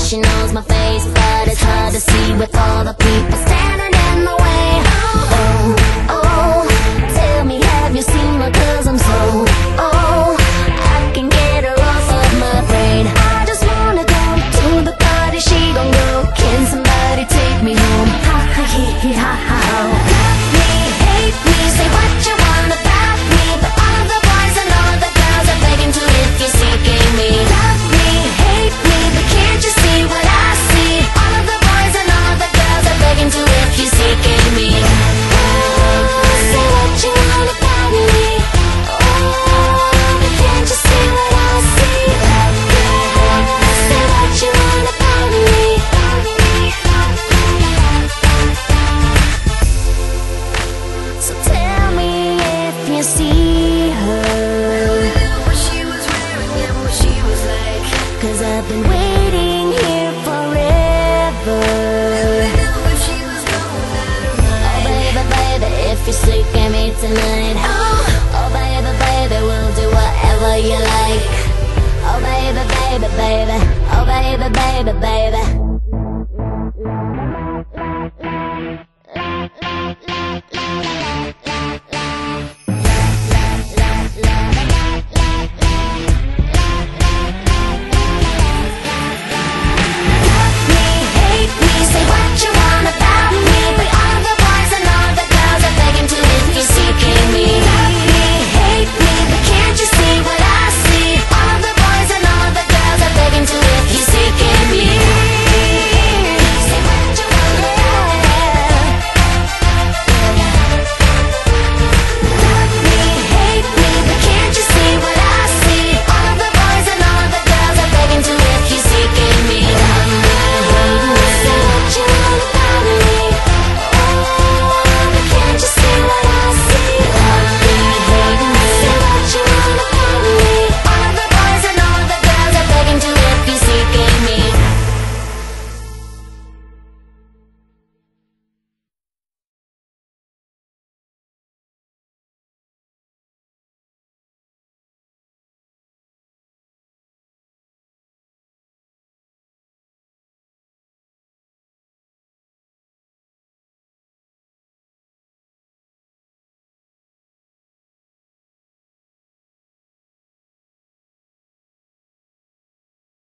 she knows my face But it's hard to see with all the people standing in the way. Oh, oh tonight. Oh, oh baby, baby, we'll do whatever you like. Oh baby, baby, baby, oh baby, baby, baby.